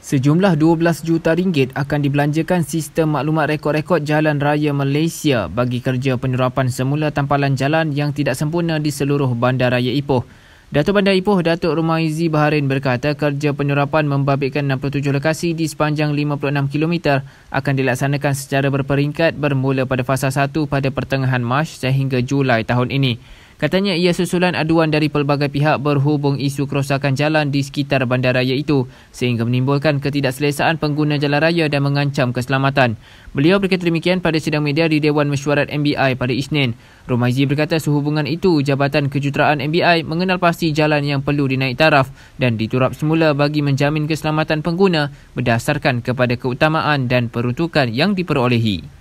Sejumlah 12 juta ringgit akan dibelanjakan sistem maklumat rekod-rekod jalan raya Malaysia bagi kerja penyerapan semula tampalan jalan yang tidak sempurna di seluruh bandaraya Ipoh. Datuk Bandar Ipoh, Datuk Rumaizi Baharin berkata kerja penyerapan membabitkan 67 lokasi di sepanjang 56 km akan dilaksanakan secara berperingkat bermula pada fasa 1 pada pertengahan Mac sehingga Julai tahun ini. Katanya ia susulan aduan dari pelbagai pihak berhubung isu kerosakan jalan di sekitar bandaraya itu sehingga menimbulkan ketidakselesaan pengguna jalan raya dan mengancam keselamatan. Beliau berkata demikian pada sidang media di Dewan Mesyuarat MBI pada Isnin. Romaizi berkata sehubungan itu Jabatan Kejuruteraan MBI mengenal pasti jalan yang perlu dinaik taraf dan diturap semula bagi menjamin keselamatan pengguna berdasarkan kepada keutamaan dan peruntukan yang diperolehi.